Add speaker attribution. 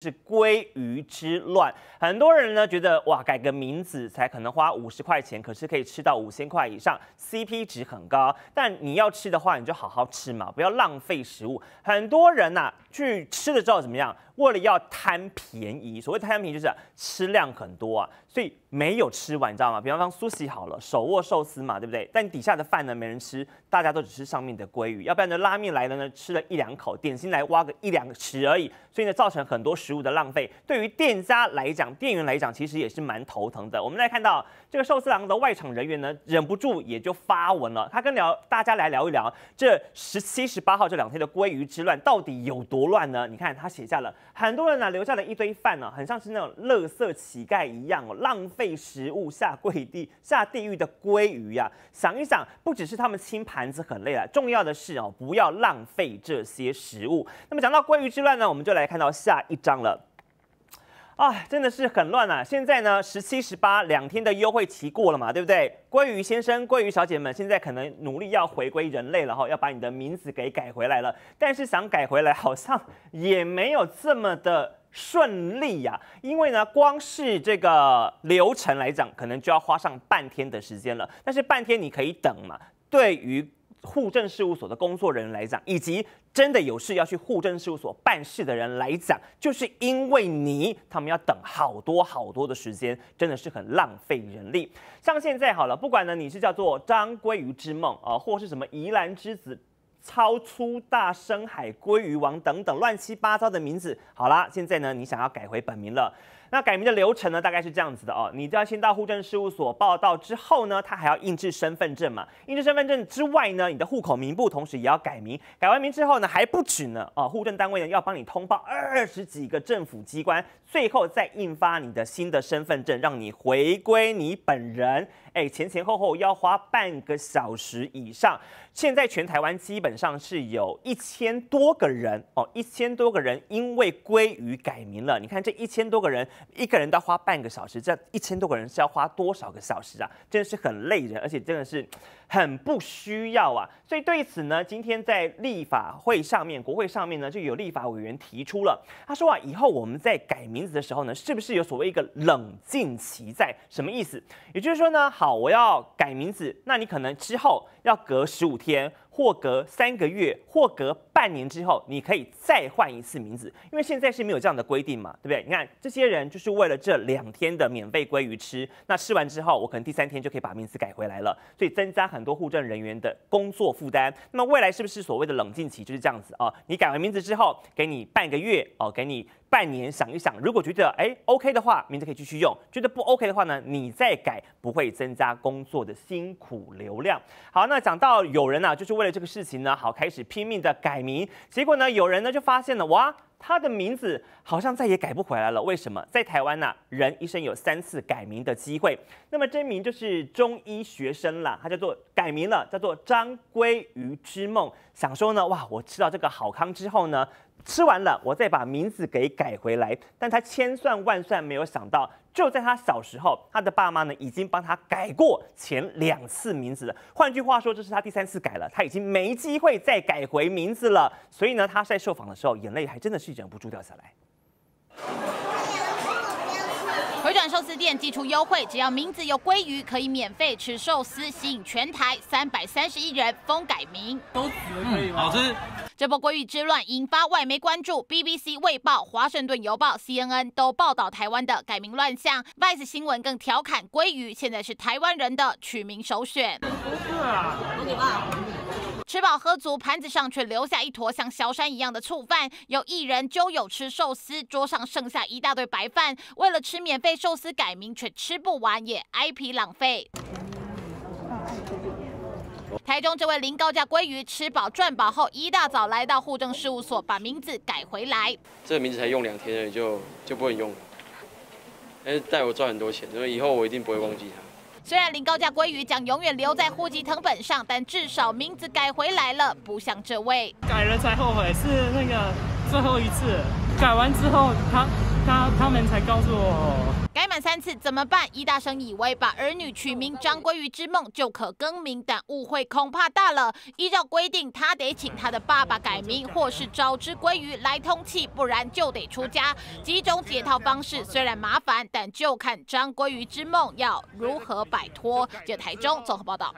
Speaker 1: 是鲑鱼之乱，很多人呢觉得哇，改个名字才可能花五十块钱，可是可以吃到五千块以上，CP 值很高。但你要吃的话，你就好好吃嘛，不要浪费食物。很多人呐去吃了之后怎么样？为了要贪便宜，所谓贪便宜就是吃量很多啊，所以没有吃完，你知道吗？比方说苏西好了，手握寿司嘛，对不对？但底下的饭呢没人吃，大家都只吃上面的鲑鱼，要不然呢拉面来了呢吃了一两口，点心来挖个一两匙而已，所以造成很多食物的浪费。对于店家来讲，店员来讲，其实也是蛮头疼的。我们来看到这个寿司郎的外场人员呢，忍不住也就发文了，他跟聊大家来聊一聊这十七、十八号这两天的鲑鱼之乱到底有多乱呢？你看他写下了。很多人呢留下了一堆饭呢，很像是那种垃圾乞丐一样哦，浪费食物下跪地下地狱的鲑鱼呀！想一想，不只是他们清盘子很累了，重要的是哦，不要浪费这些食物。那么讲到鲑鱼之乱呢，我们就来看到下一章了。啊，真的是很乱啊！现在呢，十七、十八两天的优惠期过了嘛，对不对？鲑鱼先生、鲑鱼小姐们，现在可能努力要回归人类了哈，要把你的名字给改回来了。但是想改回来，好像也没有这么的顺利呀。因为呢，光是这个流程来讲，可能就要花上半天的时间了。但是半天你可以等嘛？对于户政事务所的工作人员来讲，以及真的有事要去户政事务所办事的人来讲，就是因为你他们要等好多好多的时间，真的是很浪费人力。像现在好了，不管呢你是叫做张鲑鱼之梦啊，或是什么宜兰之子、超粗大深海鲑鱼王等等乱七八糟的名字，好啦，现在呢你想要改回本名了。那改名的流程呢，大概是这样子的哦。你就要先到户政事务所报到，之后呢，他还要印制身份证嘛。印制身份证之外呢，你的户口名簿同时也要改名。改完名之后呢，还不止呢哦，户政单位呢要帮你通报二十几个政府机关，最后再印发你的新的身份证，让你回归你本人。哎，前前后后要花半个小时以上。现在全台湾基本上是有一千多个人哦，一千多个人因为归于改名了。你看这一千多个人。一个人都要花半个小时，这一千多个人是要花多少个小时啊？真的是很累人，而且真的是很不需要啊。所以对此呢，今天在立法会上面、国会上面呢，就有立法委员提出了，他说啊，以后我们在改名字的时候呢，是不是有所谓一个冷静期在？什么意思？也就是说呢，好，我要改名字，那你可能之后要隔十五天。或隔三个月，或隔半年之后，你可以再换一次名字，因为现在是没有这样的规定嘛，对不对？你看这些人就是为了这两天的免费鲑鱼吃，那吃完之后，我可能第三天就可以把名字改回来了，所以增加很多户政人员的工作负担。那么未来是不是所谓的冷静期就是这样子啊？你改完名字之后，给你半个月哦，给你。半年想一想，如果觉得哎 OK 的话，名字可以继续用；觉得不 OK 的话呢，你再改，不会增加工作的辛苦流量。好，那讲到有人呢，就是为了这个事情呢，好开始拼命的改名，结果呢，有人呢就发现了，哇，他的名字好像再也改不回来了。为什么？在台湾呢，人一生有三次改名的机会。那么真名就是中医学生啦，他叫做改名了，叫做张鲑鱼之梦。想说呢，哇，我吃到这个好康之后呢。吃完了，我再把名字给改回来。但他千算万算没有想到，就在他小时候，他的爸妈呢已经帮他改过前两次名字了。换句话说，这是他第三次改了，他已经没机会再改回名字了。所以呢，他在受访的时候，眼泪还真的是忍不住掉下来。
Speaker 2: 回转寿司店寄出优惠，只要名字有鲑鱼，可以免费吃寿司，吸引全台三百三十一人封改名。
Speaker 3: 都可以吗？好吃。
Speaker 2: 这波鲑鱼之乱引发外媒关注，BBC、卫报、华盛顿邮报、CNN 都报道台湾的改名乱象。Vice 新闻更调侃鲑鱼现在是台湾人的取名首选。吃饱喝足，盘子上却留下一坨像小山一样的醋饭。有艺人就有吃寿司，桌上剩下一大堆白饭，为了吃免费寿司改名，却吃不完，也挨批浪费。台中这位零高价鲑鱼吃饱赚饱后，一大早来到户政事务所，把名字改回来。
Speaker 4: 这个名字才用两天，就就不能用了。但是，带我赚很多钱，所以以后我一定不会忘记它。
Speaker 2: 虽然零高价鲑鱼将永远留在户籍成本上，但至少名字改回来了，不像这位
Speaker 3: 改了才后悔，是那个最后一次。改完之后，他他他们才告诉我。
Speaker 2: 改满三次怎么办？一大生以为把儿女取名张鲑鱼之梦就可更名，但误会恐怕大了。依照规定，他得请他的爸爸改名，或是找只鲑鱼来通气，不然就得出家。几种解套方式虽然麻烦，但就看张鲑鱼之梦要如何摆脱。就台中综合报道。